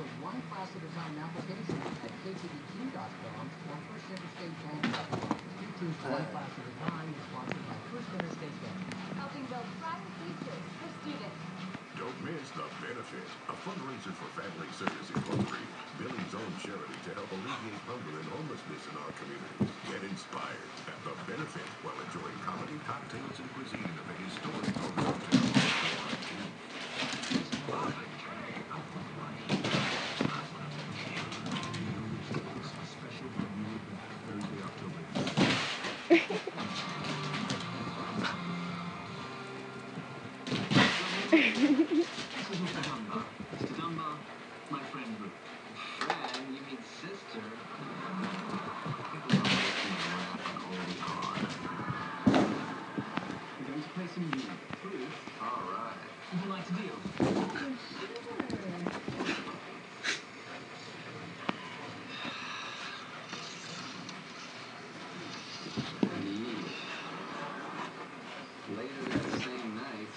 to one class at a application at ktvq.com or First Interstate Bank. You choose one class at a is sponsored by First Interstate Bank. Helping build thriving futures for students. Don't miss The Benefit, a fundraiser for Family Services Hungary, Billy's own charity to help alleviate hunger and homelessness in our community. Get inspired at The Benefit while enjoying comedy, cocktails, and cuisine of a historic This is Mr. Dunbar. Mr. Dunbar, my friend Ruth. Friend, you mean sister? We're going to play some music. Ruth, All right. would you like to deal? Later that same night,